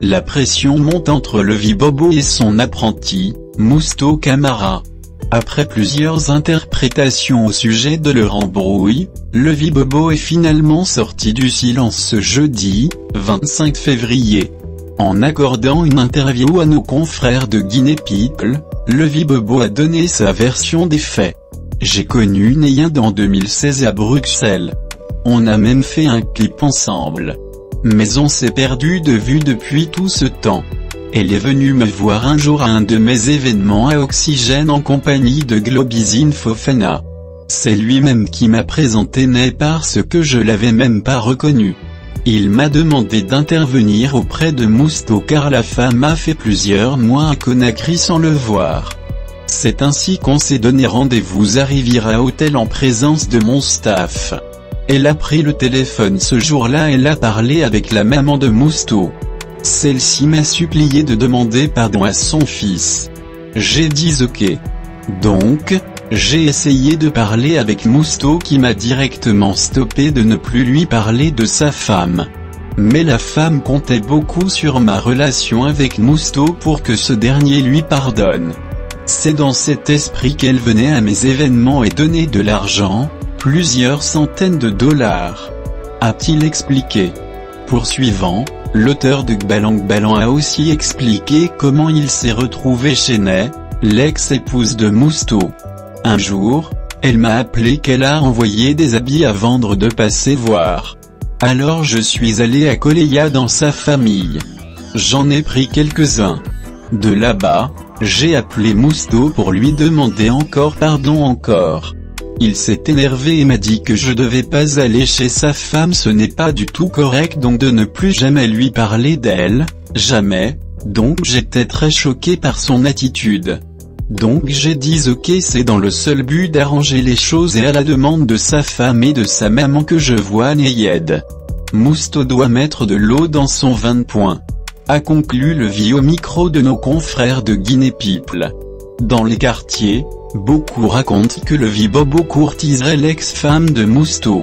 La pression monte entre le Vibobo et son apprenti, Mousto Camara. Après plusieurs interprétations au sujet de leur embrouille, le Vibobo est finalement sorti du silence ce jeudi, 25 février. En accordant une interview à nos confrères de Guinée People, le Vibobo a donné sa version des faits. J'ai connu Neyand en 2016 à Bruxelles. On a même fait un clip ensemble. Mais on s'est perdu de vue depuis tout ce temps. Elle est venue me voir un jour à un de mes événements à Oxygène en compagnie de Globizine Fofana. C'est lui-même qui m'a présenté Ney parce que je l'avais même pas reconnu. Il m'a demandé d'intervenir auprès de Mousto car la femme a fait plusieurs mois à Conakry sans le voir. C'est ainsi qu'on s'est donné rendez-vous à Riviera Hotel en présence de mon staff. Elle a pris le téléphone ce jour-là elle a parlé avec la maman de Mousto. Celle-ci m'a supplié de demander pardon à son fils. J'ai dit ok. Donc, j'ai essayé de parler avec Mousto qui m'a directement stoppé de ne plus lui parler de sa femme. Mais la femme comptait beaucoup sur ma relation avec Mousto pour que ce dernier lui pardonne. C'est dans cet esprit qu'elle venait à mes événements et donnait de l'argent, plusieurs centaines de dollars. A-t-il expliqué. Poursuivant, l'auteur de Gbalang Balan a aussi expliqué comment il s'est retrouvé chez Ney, l'ex-épouse de Mousto. Un jour, elle m'a appelé qu'elle a envoyé des habits à vendre de passer voir. Alors je suis allé à Koleya dans sa famille. J'en ai pris quelques-uns. De là-bas, j'ai appelé Mousto pour lui demander encore pardon encore. Il s'est énervé et m'a dit que je devais pas aller chez sa femme ce n'est pas du tout correct donc de ne plus jamais lui parler d'elle, jamais, donc j'étais très choqué par son attitude. Donc j'ai dit ok c'est dans le seul but d'arranger les choses et à la demande de sa femme et de sa maman que je vois Neyed. Mousto doit mettre de l'eau dans son vin de point. A conclu le vieux micro de nos confrères de Guinée People. Dans les quartiers, beaucoup racontent que le Vibobo courtiserait l'ex-femme de Mousto.